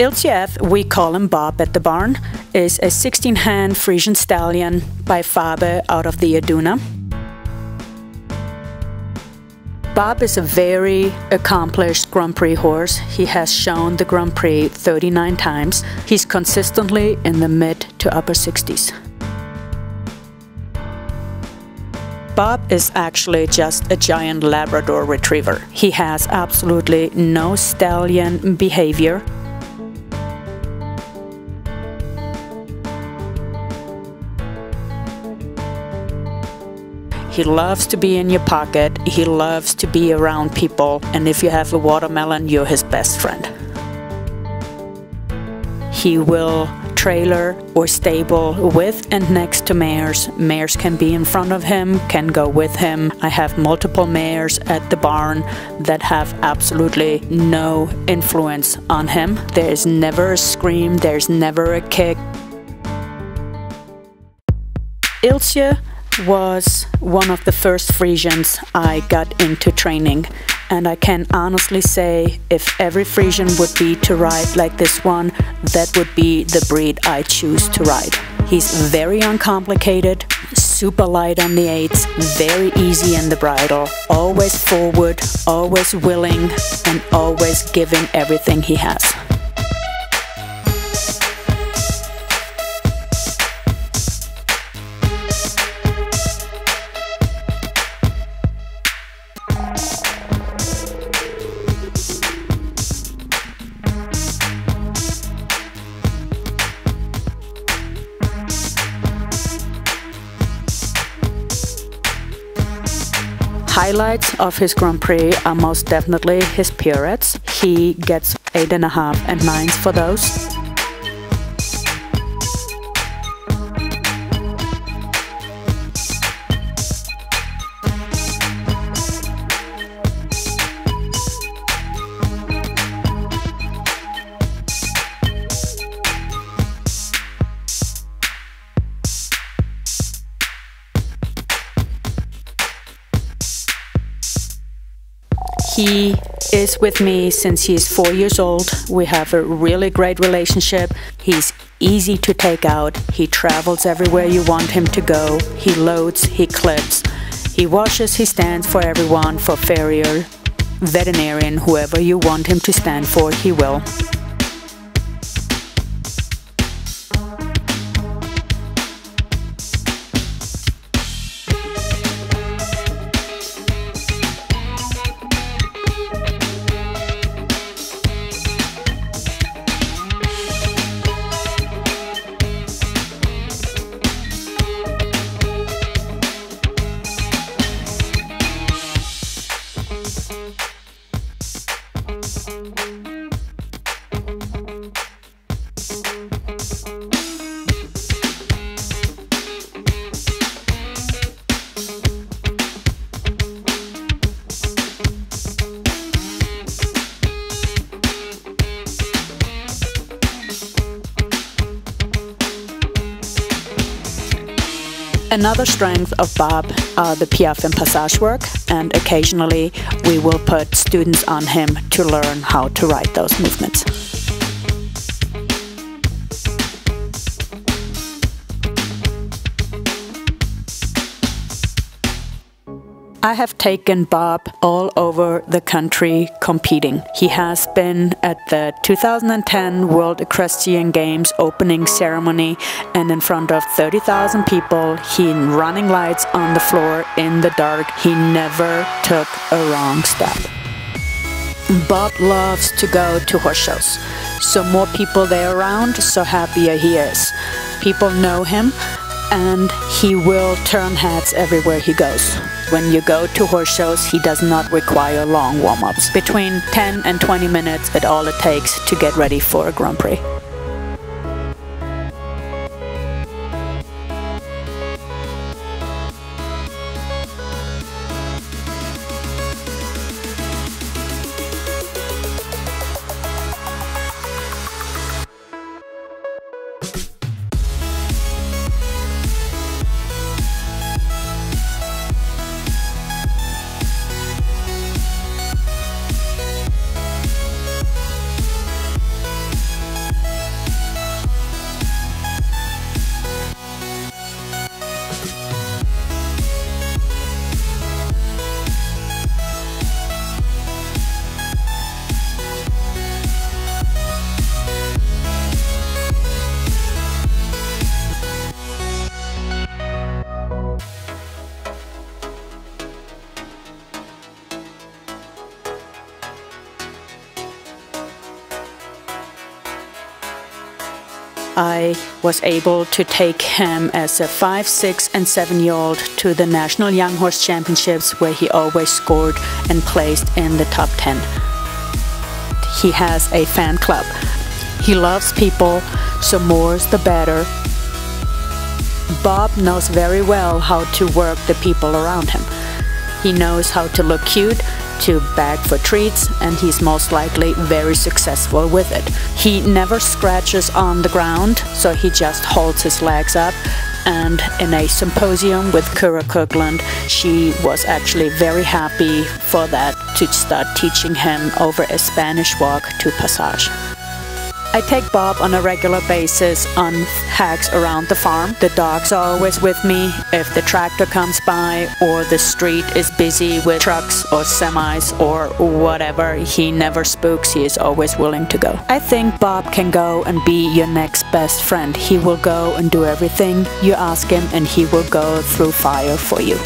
Eeltsje, we call him Bob at the barn, is a 16 hand Friesian stallion by Fabe out of the Iduna. Bob is a very accomplished Grand Prix horse. He has shown the Grand Prix 39 times. He's consistently in the mid to upper 60s. Bob is actually just a giant Labrador retriever. He has absolutely no stallion behavior. He loves to be in your pocket, he loves to be around people, and if you have a watermelon, you're his best friend. He will trailer or stable with and next to mares. Mares can be in front of him, can go with him. I have multiple mares at the barn that have absolutely no influence on him. There's never a scream, there's never a kick. Eeltsje was one of the first Friesians I got into training. And I can honestly say, if every Friesian would be to ride like this one, that would be the breed I choose to ride. He's very uncomplicated, super light on the eights, very easy in the bridle, always forward, always willing, and always giving everything he has. Highlights of his Grand Prix are most definitely his pirouettes. He gets eight and a half and nines for those. He is with me since he's four years old. We have a really great relationship. He's easy to take out. He travels everywhere you want him to go. He loads, he clips. He washes, he stands for everyone, for farrier, veterinarian, whoever you want him to stand for, he will. Thank you. Another strength of Bob are the piaffe and passage work, and occasionally we will put students on him to learn how to write those movements. I have taken Bob all over the country competing. He has been at the 2010 World Equestrian Games opening ceremony and in front of 30,000 people, he running lights on the floor in the dark. He never took a wrong step. Bob loves to go to horse shows. So more people there around, so happier he is. People know him, and he will turn heads everywhere he goes. When you go to horse shows, he does not require long warm-ups. Between 10 and 20 minutes is all it takes to get ready for a Grand Prix. I was able to take him as a 5, 6, and 7 year old to the National Young Horse Championships where he always scored and placed in the top 10. He has a fan club. He loves people, so more's the better. Bob knows very well how to work the people around him. He knows how to look cute, to beg for treats, and he's most likely very successful with it. He never scratches on the ground, so he just holds his legs up. And in a symposium with Kyra Kyrklund, she was actually very happy for that to start teaching him over a Spanish walk to Passage. I take Bob on a regular basis on hikes around the farm. The dogs are always with me. If the tractor comes by or the street is busy with trucks or semis or whatever, he never spooks. He is always willing to go. I think Bob can go and be your next best friend. He will go and do everything you ask him and he will go through fire for you.